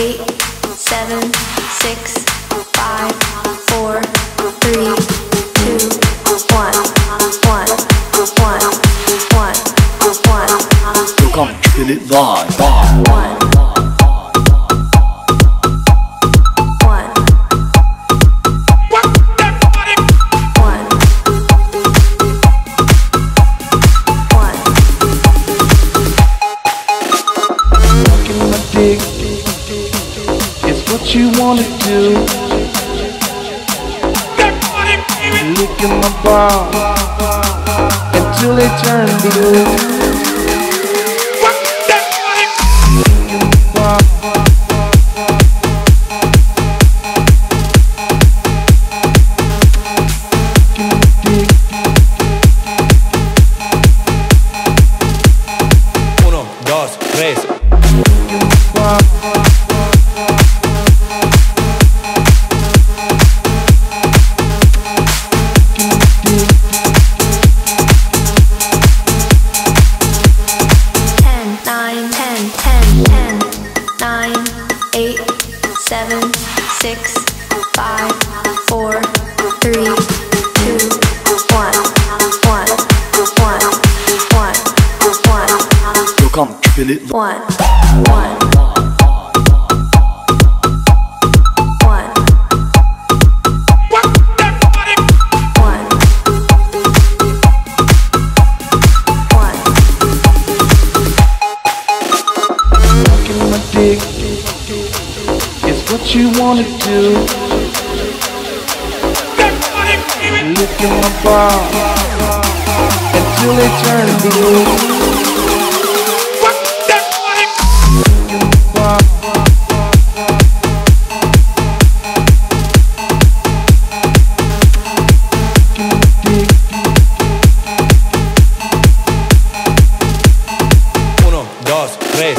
eight, seven, six, five, four, three, two, one, one, one, one, one, You come feel it live, live. one, one, one, one. Sucking my dick is what you wanna do. Licking my balls until they turn blue. Dick is what you wanna do. Licking my balls until they turn blue. Uno, dos, tres.